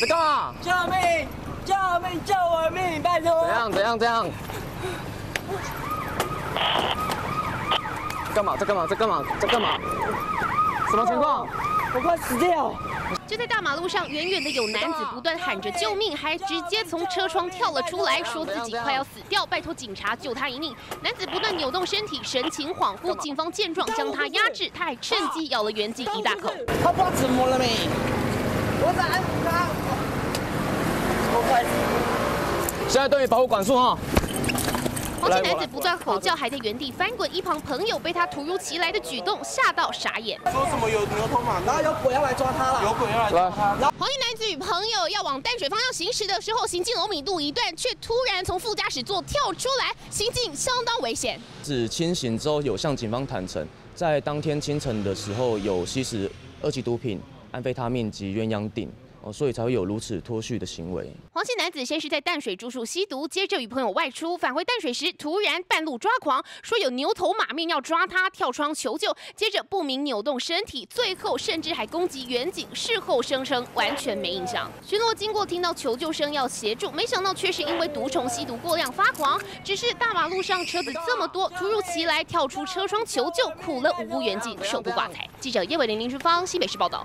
在干嘛？救命！救命！救我命！拜托！怎样？怎样？怎样？干嘛？在干嘛？在干嘛？在干嘛？什么情况？我快死掉！就在大马路上，远远的有男子不断喊着救命，还直接从车窗跳了出来，说自己快要死掉，拜托警察救他一命。男子不断扭动身体，神情恍惚，警方见状将他压制，他还趁机咬了远警一大口。他不知道怎么了没？我在安抚他。我快死！现在对于保护管束哈。黄姓男子不断吼叫，还在原地翻滚。一旁朋友被他突如其来的举动吓到傻眼。说什么有牛头马？然后有鬼要来抓他了。有鬼要来抓他。黄姓男子与朋友要往淡水方向行驶的时候，行进欧米路一段，却突然从副驾驶座跳出来，行进相当危险。是清醒之后有向警方坦诚，在当天清晨的时候有吸食二级毒品安非他命及鸳鸯锭。哦，所以才会有如此脱序的行为。黄姓男子先是在淡水住宿吸毒，接着与朋友外出，返回淡水时突然半路抓狂，说有牛头马面要抓他，跳窗求救，接着不明扭动身体，最后甚至还攻击远警。事后声称完全没印象。巡逻经过听到求救声要协助，没想到却是因为毒虫吸毒过量发狂。只是大马路上车子这么多，突如其来跳出车窗求救，苦了无辜远警，手不挂彩。记者叶伟玲林春芳西北市报道。